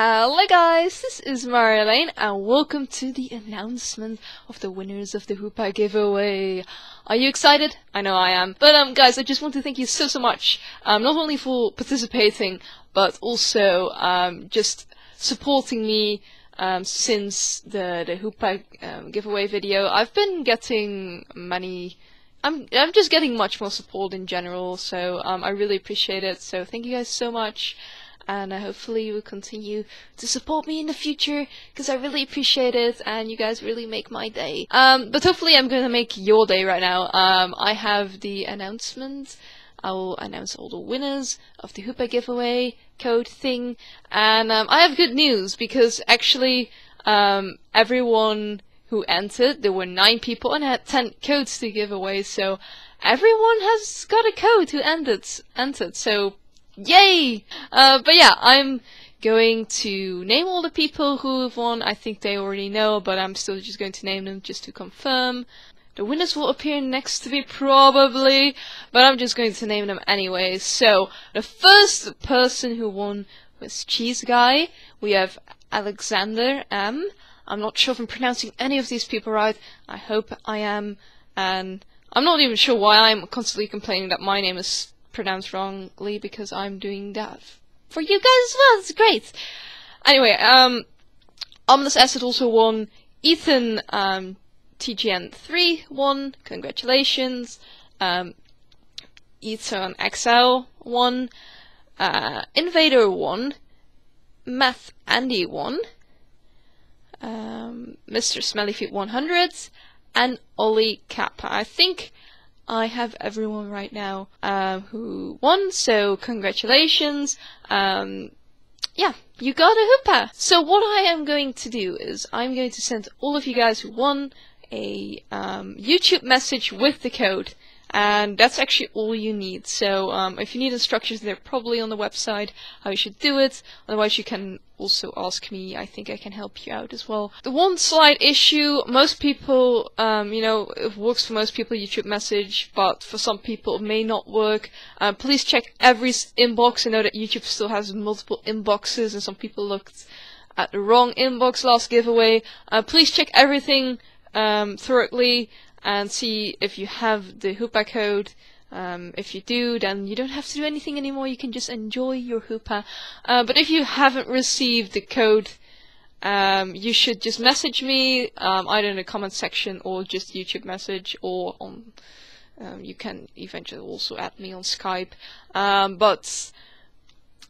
Hello guys, this is Marrlain and welcome to the announcement of the winners of the Hoopa giveaway. Are you excited? I know I am. But um guys, I just want to thank you so so much, um not only for participating, but also um just supporting me um since the the Hoopa um, giveaway video. I've been getting many I'm I'm just getting much more support in general, so um, I really appreciate it. So thank you guys so much and uh, hopefully you will continue to support me in the future because I really appreciate it and you guys really make my day. Um, but hopefully I'm gonna make your day right now. Um, I have the announcement. I will announce all the winners of the Hoopa giveaway code thing, and um, I have good news because actually um, everyone who entered, there were nine people and I had ten codes to give away, so everyone has got a code who entered. entered. So Yay! Uh, but yeah, I'm going to name all the people who have won. I think they already know, but I'm still just going to name them just to confirm. The winners will appear next to me probably, but I'm just going to name them anyway. So, the first person who won was Cheese Guy. We have Alexander M. I'm not sure if I'm pronouncing any of these people right. I hope I am. And I'm not even sure why I'm constantly complaining that my name is pronounced wrongly because I'm doing that for you guys as well. It's great. Anyway, um, Ominous Acid also won. Ethan, um, TGN3 won. Congratulations. Um, Ethan XL won. Uh, Invader won. Math Andy won. Um, Mr. Smellyfeet 100 and Ollie Capa. I think I have everyone right now uh, who won, so congratulations. Um, yeah, you got a Hoopa! So what I am going to do is I'm going to send all of you guys who won a um, YouTube message with the code and that's actually all you need. So um, if you need instructions, they're probably on the website how you should do it. Otherwise, you can also ask me. I think I can help you out as well. The one slight issue, most people, um, you know, it works for most people, YouTube message, but for some people it may not work. Uh, please check every inbox. I know that YouTube still has multiple inboxes, and some people looked at the wrong inbox last giveaway. Uh, please check everything um, thoroughly and see if you have the Hoopa code. Um, if you do, then you don't have to do anything anymore. You can just enjoy your Hoopa. Uh, but if you haven't received the code, um, you should just message me um, either in the comment section or just YouTube message or on. Um, you can eventually also add me on Skype. Um, but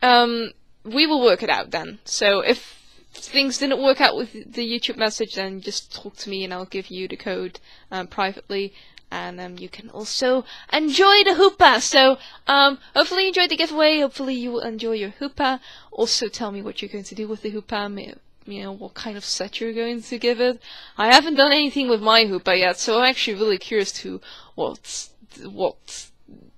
um, we will work it out then. So if things didn't work out with the YouTube message, then just talk to me and I'll give you the code um, privately. And um, you can also enjoy the Hoopa. So, um, hopefully you enjoyed the giveaway. Hopefully you will enjoy your Hoopa. Also tell me what you're going to do with the Hoopa. You know, what kind of set you're going to give it. I haven't done anything with my Hoopa yet, so I'm actually really curious to what, what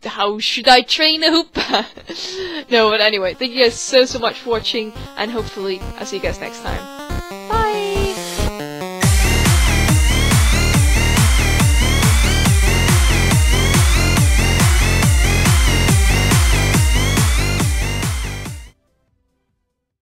how should I train a Hoopa? no, but anyway, thank you guys so, so much for watching, and hopefully I'll see you guys next time.